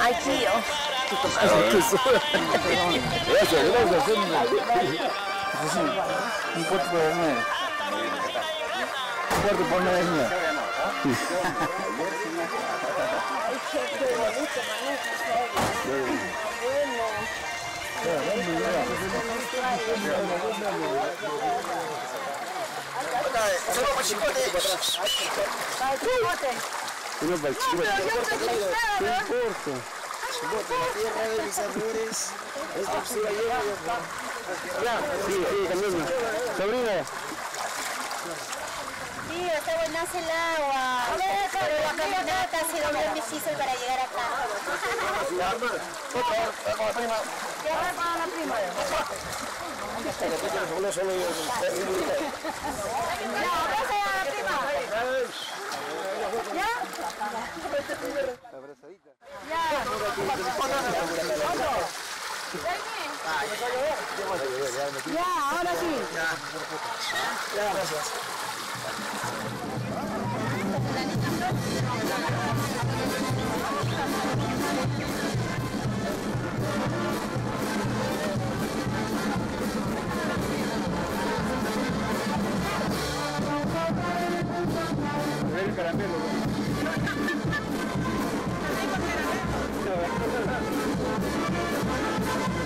Ay, tío. Gracias, gracias. Un poco de mí. Un poco por mí. Mis amores, es dulzura Ya, sí, sí. Sobrina. Está buenazo el agua. Pero la caminata ha sido muy difícil para llegar acá. Ya voy para la prima. Ya, abraza a la prima. ¿Ya? Ya. Ya, ahora sí. El caramelo.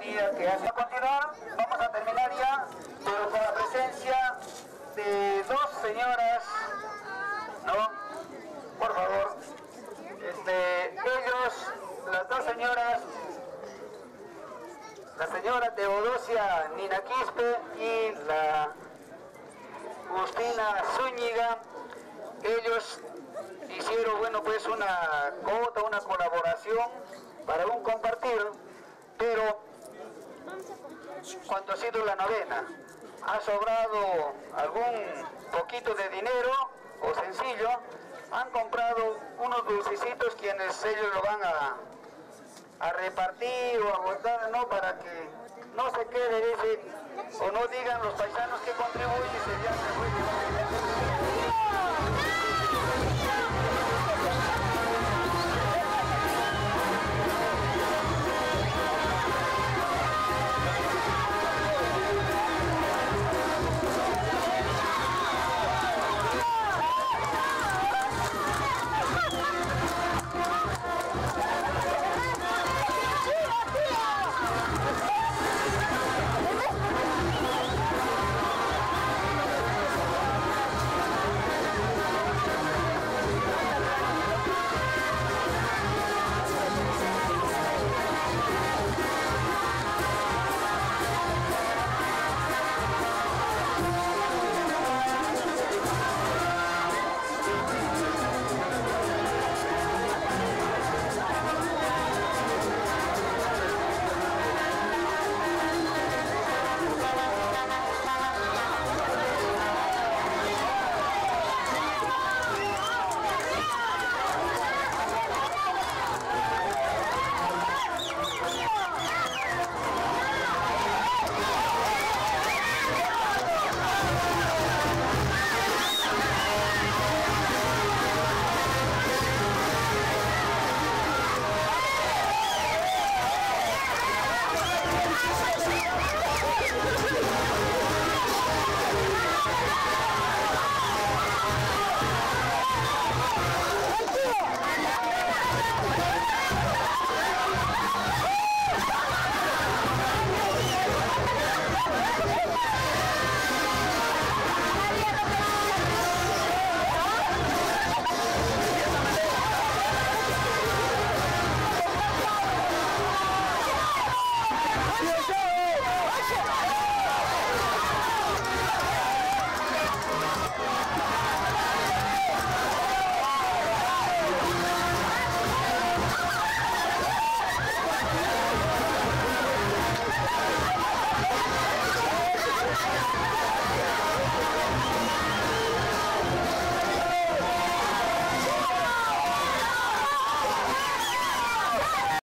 Que hace. A continuar, vamos a terminar ya, pero con la presencia de dos señoras, ¿no? Por favor, este, ellos, las dos señoras, la señora Teodosia Nina Quispe y la Justina Zúñiga, ellos hicieron, bueno, pues una cota, una colaboración para un compartir, pero cuando ha sido la novena, ha sobrado algún poquito de dinero o sencillo, han comprado unos dulcecitos quienes ellos lo van a, a repartir o a guardar, ¿no? Para que no se quede o no digan los paisanos que contribuyen y se ya.